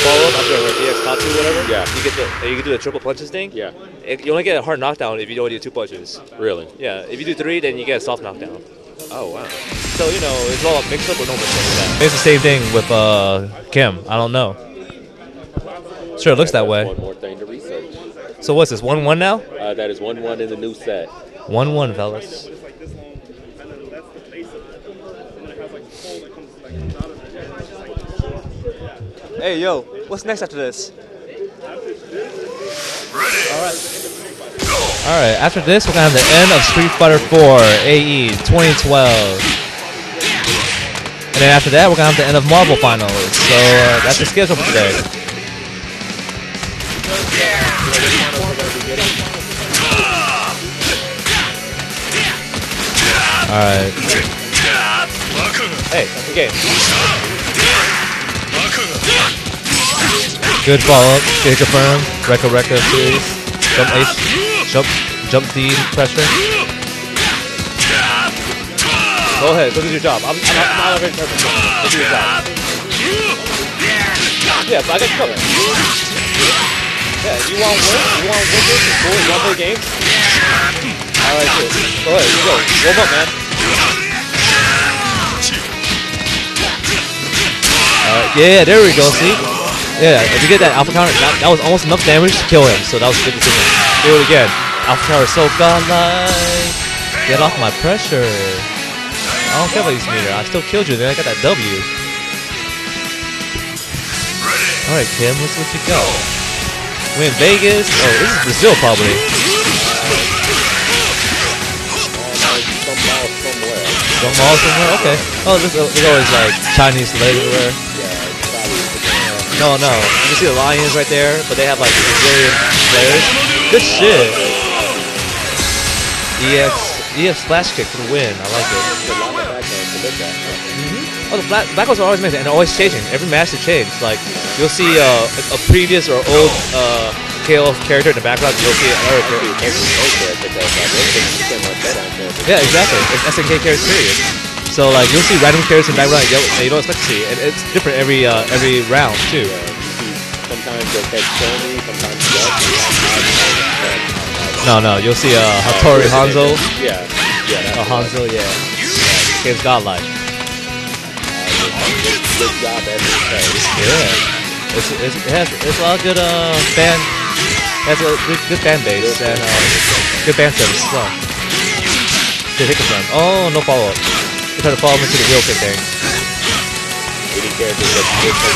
follow up after her EX Tatsu whatever? Yeah. You get the, you can do the triple punches thing. Yeah. It, you only get a hard knockdown if you only do two punches. Really? Yeah. If you do three, then you get a soft knockdown. Oh wow. So you know, it's all a mix up or no mixed up. It's the same thing with uh, Kim. I don't know. Sure, it looks that way. One more thing to research. So what's this? One one now? Uh, that is one one in the new set. One one, fellas. Hey yo, what's next after this? All right. All right. after this, we're gonna have the end of Street Fighter 4 AE 2012. And then after that, we're gonna have the end of Marvel Finals. So uh, that's the schedule for today. All right. Hey, okay. Good follow up. Get confirmed. Rekka Rekka series. Jump Ace. Jump jump D pressure. Go ahead, go do your job. I'm, I'm, I'm not a very perfect. Go do your job. Yeah, but I got you covered. Yeah, you want win? You want win this? You want to play games? Alright, good. Go ahead, you go. Warm up, man. Alright, yeah, there we go, see? Yeah, if you get that alpha counter, that, that was almost enough damage to kill him, so that was a good decision. Do it again. Alpha counter so godlike. Get off my pressure. I don't care about this meter. I still killed you, then I got that W. Alright, Kim, let's let you go. We in Vegas. Oh, this is Brazil, probably. Some mall somewhere? Okay. Oh, this, there's always like Chinese flag No, no. You can see the lions right there, but they have like Brazilian players. Good shit. EX, EX flash kick for the win. I like it. There's a lot of background to look at. Oh, the black, black ones are always amazing and always changing. Every match they change. Like you'll see uh, a, a previous or old uh, KO character in the background. You'll see another character. every character does that. Everything's so much better on character. Yeah, exactly. It's SNK characters period. So like you'll see random characters in the background that you you don't expect to see, and it's different every uh, every round too. Yeah, you see, sometimes they'll catch Sony, sometimes they'll No, no, you'll see uh, Hattori Hanzo. Yeah, yeah, Uh, that's Hanzo, yeah. Game's godlike. good, good job at this place. Yeah. It's, it's, it has it's a lot of good uh, fan. It has a good, good fan base and uh, good fan service as well. Good hit confirm. Oh, no follow up. Try to follow him into the wheel kick thing. Any characters that you did from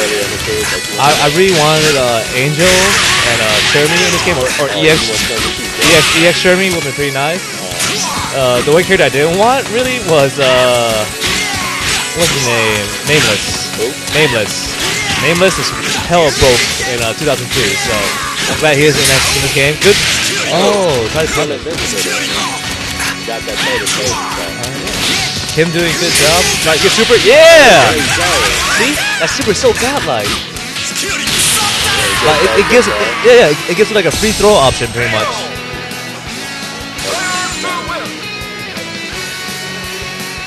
earlier in the series, like you I, I really wanted uh, Angel and uh, Shermie in this game, or, or EX, EX, EX Shermie would have been pretty nice. Uh, the one character I didn't want really was uh, what's his name? Nameless. Nameless. Nameless is hella broke in uh, 2002, so I'm glad he is in, in this game. Good. Oh, try to Him doing a good job. Like to get super. Yeah! See? That super so godlike. Like, it, it gives, it, yeah, yeah, it gives it like a free throw option pretty much.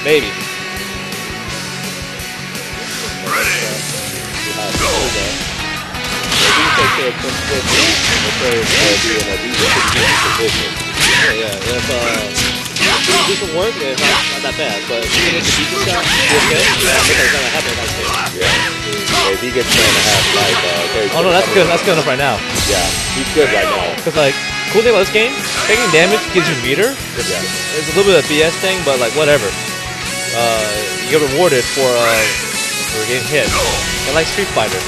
Maybe. You have Soga. If you take care of some good things, the players will be in a really good position. Yeah, yeah. If uh, do some work, it's not, not that bad. But if you get the decent shot, you okay? Yeah, I think it's gonna happen. Like, Yeah. They if he gets one and a half life, uh, Oh no, that's good. That's good enough right now. Yeah, he's good right now. Cause like, cool thing about this game, taking damage gives you meter. It's, Yeah. it's a little bit of a BS thing, but like whatever. Uh, you get rewarded for uh, for getting hit. And like Street Fighter.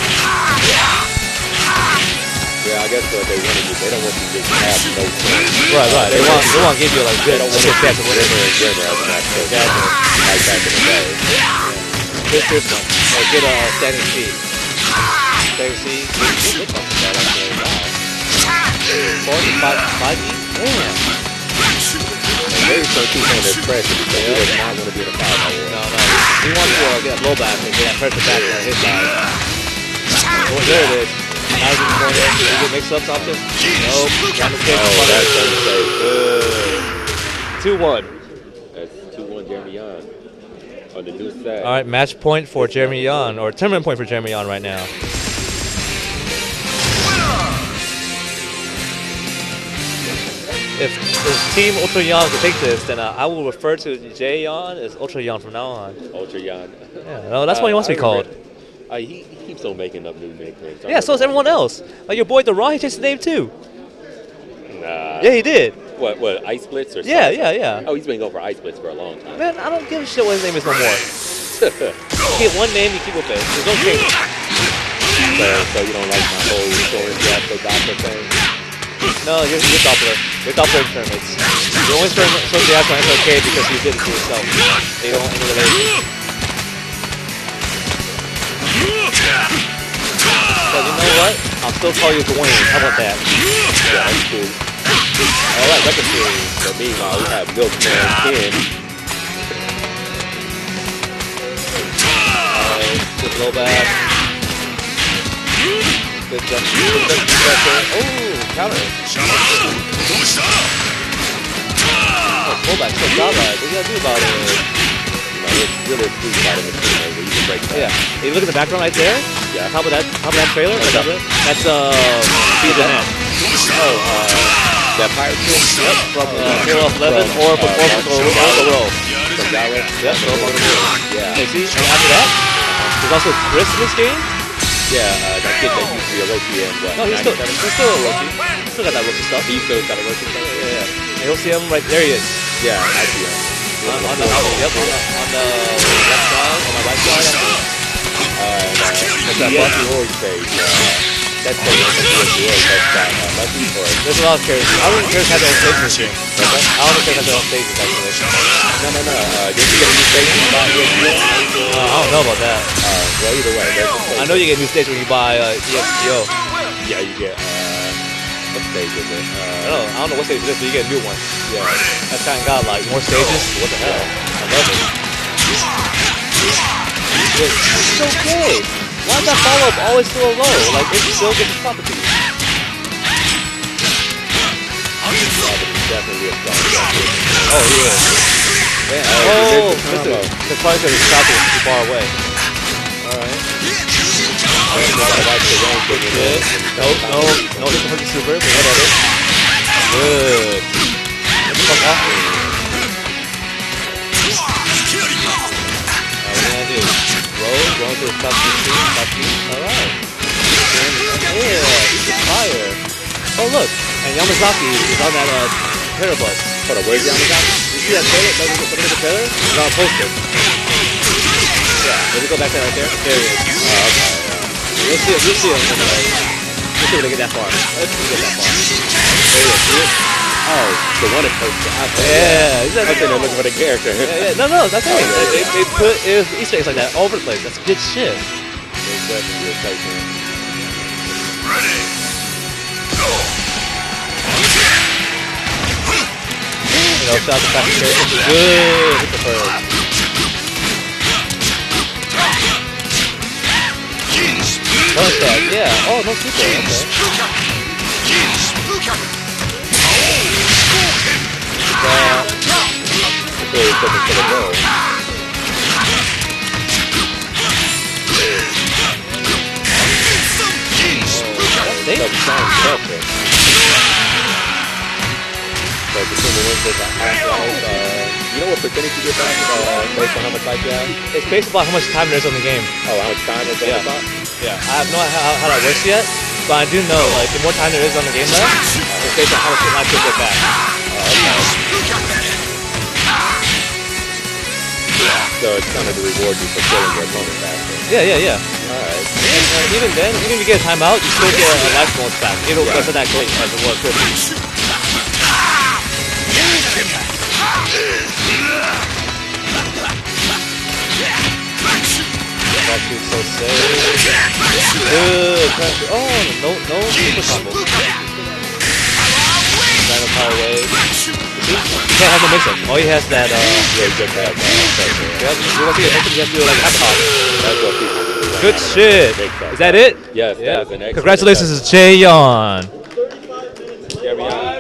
Yeah, I guess what they want to do, they don't want you to just have no chance. Right, right. They want they want to give you like good, want good to put of. Grimmer as an actual Exactly. like back in the day. Here's this one. Like get a uh, standing C. Standing C. Good fucking bad actually. Wow. 45, 5 E? Damn. Going to keep on this pressure because he does not want to be in a five war. No, no. He wants to uh, get a blowback and get that pressure back on his side. Oh, there it is. In the corner. Is it mix up something? Nope. Got the kick. Oh, that's unsafe. 2-1. That's 2-1 Jeremy Young on the new set. All right, match point for Jeremy Yan, or tournament point for Jeremy Yan right now. If, if Team Ultra Yan could take this, then uh, I will refer to Jay Yan as Ultra Yan from now on. Ultra Young. Yeah, no, that's what he wants to be called. Uh, he, he keeps on making up new nicknames. Yeah, so is everyone else. Like your boy The Raw, he changed his name too. Nah. Yeah, he did. What, what, Ice Blitz or Yeah, something? yeah, yeah. Yeah. Oh, he's been going for Ice Blitz for a long time. Man, I don't give a shit what his name is no more. You get one name, you keep with it. There's no change. so, so you don't like my whole Soren Fiasco Doppler thing? No, you're, you're Doppler. You're Doppler tournaments. You only start start the after SLK because you did it to yourself. They don't relation. But you know what? I'll still call you Dwayne. How about that? Yeah, that's cool. Alright, Rekka series. So meanwhile, we have Milkman Ken. Alright, good low back. Good jump. Good jump. Oh, counter. Oh, pull back. So right. What you gotta do about it? You it's really a sweet spot in the team where you can break that. Yeah. Hey, look at the background right there. Yeah. Top of that, top of that trailer. Right top. That's uh, Beat the Net. Oh, uh, that pirate ship? Yep. From uh, Hero Eleven From, or uh, from or from Mark- the World the World. From Yara? Yep. So from the World. Yeah. Hey, see, and after that, there's also Chris in this game. Yeah, uh, that kid that used to be a rookie in what, No, he's still, he's still a rookie. Still got that rookie stuff. He still got a rookie Yeah, stuff? yeah, yeah. And you'll see him right there. He is. Yeah, I see him. On, on the, yep, the, the left side, on my right side. I think. Uh, and, uh, that Bucky Horse page? Uh, that's the one from Bucky Horse. That's got uh, Lucky or There's a lot of characters. I don't think characters have their own stages here. I don't think characters have their own stages actually. No, no, no. Uh, did you get a new station by ESPN? Uh, I don't know about that. Uh, well, either way, there's a I know you get a new stage when you buy uh, EXPO. Yeah, you get, uh, what stage is it? I Uh, don't know. I don't know what stage it is, but you get a new one. yeah. That's kind of got like more stages. What the hell? I love it. It's okay. Why is that follow up always so low? Like it still properties. Definitely a. Oh, he is. Man. Oh, Oh, listen. The probably because his shot too far away. Alright. And you gotta watch the range when you're Good. No, no, no, this is hurt the super, but whatever. Good. The fuck off Roll to two, top two. Alright. Yeah, he's a fire. Oh look, and Yamazaki is on that uh, terror bus. Hold on, where's Yamazaki? You see that trailer? Look, look, look at the trailer? It's on a poster. Yeah, let me go back there right there. There he is. Oh, okay. You'll see him, you'll see him uh, you'll see when they get that far. Let's get that far. There he is, see it? Oh, the one that posted. I Yeah, he's I think they're looking for the character. Yeah, yeah, no, no, that's it. They, they, put Easter eggs like that all over the place. That's good shit. Definitely a You know, shout out to Patrick. Good with the. Punch yeah. Oh, no super. Okay. Really looking for the role. that's That dangerous. sounds perfect. So consumer wins this half-life. Uh, you know what percentage you get back uh, based on how much life you have? It's based upon how much time there is on the game. Oh, how much time is on Yeah. the? Yeah, I have no idea how, how that works yet, but I do know like the more time there is on the game left, it's based on how much life you'll get back. So it's kind of to reward you for killing your opponent faster. Yeah, yeah, yeah. Alright. And, uh, even then, even if you get a timeout, you still get a life bonus back. It'll Yeah. wasn't that great as it was previously. Back to so safe. Good. Oh, no, no super combo. Random power wave. See? You can't have no mix up. All he has that, uh, Yeah, you just have that. yeah, you want to see it, you have to do like half-hop. That's what people do. Good shit. Is that it? Yes, that Yeah. is an excellent Congratulations attack. to Jay Yon. Jeremy Allen.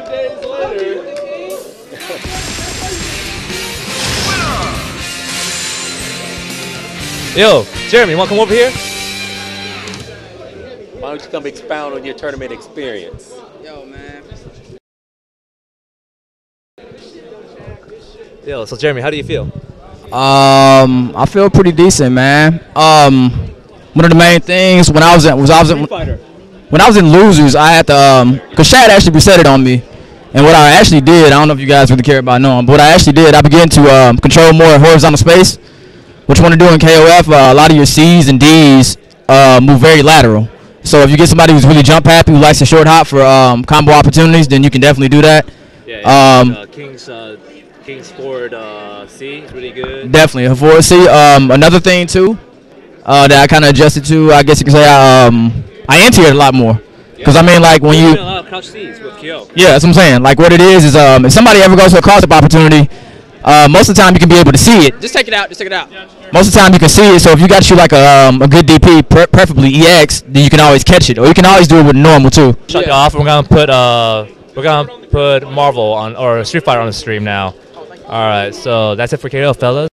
Yo, Jeremy, you want to come over here? Why don't you come expound on your tournament experience? Yo, so Jeremy, how do you feel? Um, I feel pretty decent, man. Um, one of the main things when I was in was I was in when I was in losers, I had to um, cause Shad actually reset it on me, and what I actually did, I don't know if you guys really care about knowing, but what I actually did, I began to um, control more horizontal space. What you want to do in KOF, uh, a lot of your C's and D's uh, move very lateral. So if you get somebody who's really jump happy, who likes to short hop for um, combo opportunities, then you can definitely do that. Um, King's uh, King's forward uh, C is really good. Definitely. For see, um, another thing too, uh, that I kind of adjusted to, I guess you could say, I, um, I anti it a lot more. Because I mean, like when a you, lot of crouch C's with Kyo. yeah, that's what I'm saying. Like what it is is, um, if somebody ever goes to a cross-up opportunity, uh, most of the time you can be able to see it. Just take it out. Just take it out. Most of the time you can see it. So if you got you like a, um, a good DP, pre- preferably EX, then you can always catch it, or you can always do it with normal too. Shut you Yeah. off. We're gonna put uh, we're gonna put Marvel on or Street Fighter on the stream now. All right, so that's it for KO, fellas.